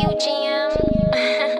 you, Jim.